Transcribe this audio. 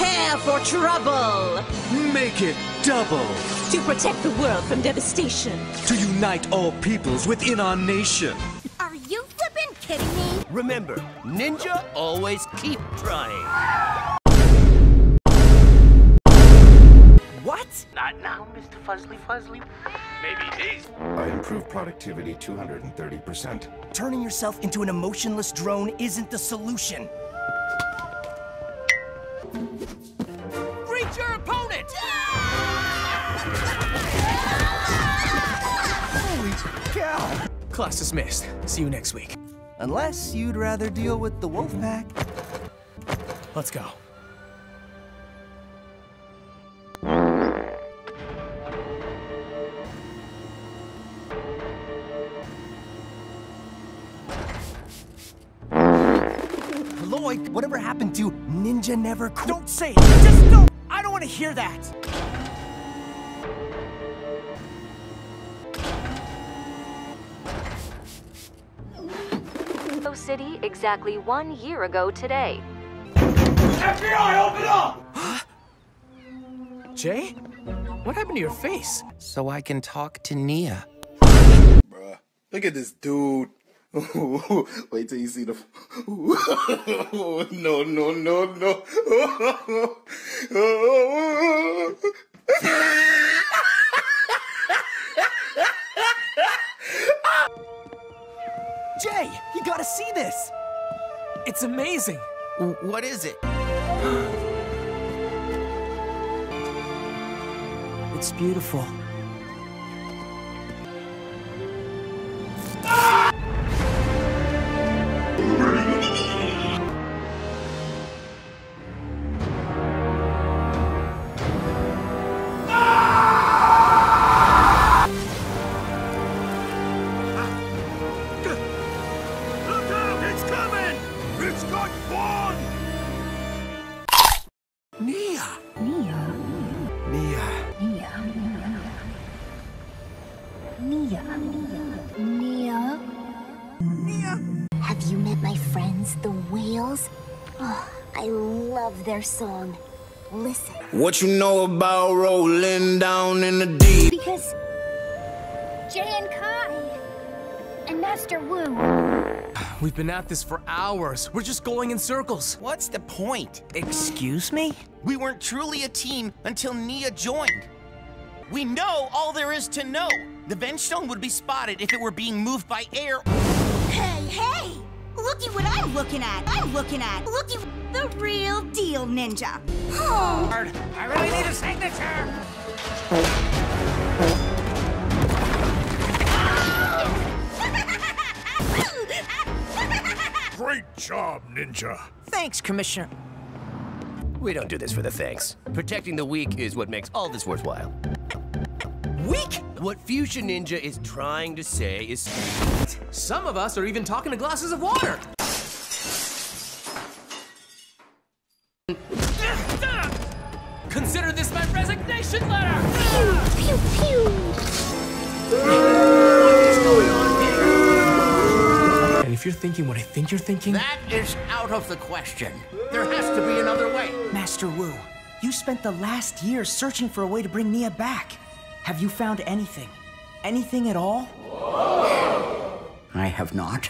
Prepare for trouble! Make it double! To protect the world from devastation. To unite all peoples within our nation. Are you flippin' kidding me? Remember, ninja always keep trying. What? Not now, Mr. Fuzzly Fuzzly. Maybe these. I improved productivity 230%. Turning yourself into an emotionless drone isn't the solution. Class dismissed. See you next week. Unless you'd rather deal with the wolf pack. Let's go. Lloyd, whatever happened to Ninja Never Quit? Don't say it! Just don't! I don't want to hear that! City exactly one year ago today. FBI open up Jay? What happened to your face? So I can talk to Nya. Bruh, look at this dude. Wait till you see the. no, no, no, no. Jay, you gotta see this! It's amazing. What is it? It's beautiful. Nya. Nya. Nya. Nya. Nya. Nya. Nya. Have you met my friends, the whales? Oh, I love their song. Listen. What you know about rolling down in the deep? Because Jay and Kai and Master Wu. We've been at this for hours. We're just going in circles. What's the point? Excuse me? We weren't truly a team until Nya joined. We know all there is to know. The Vengestone would be spotted if it were being moved by air. Hey, hey! Looky what I'm looking at. I'm looking at. Looky the real deal, Ninja. Oh. I really need a signature. Great job, Ninja. Thanks, Commissioner. We don't do this for the thanks. Protecting the weak is what makes all this worthwhile. Weak? What Fusion Ninja is trying to say is Some of us are even talking to glasses of water. Consider this my resignation letter. Pew pew. And if you're thinking what I think you're thinking, that is out of the question. There has to be another way. Master Wu, you spent the last year searching for a way to bring Nya back. Have you found anything? Anything at all? I have not.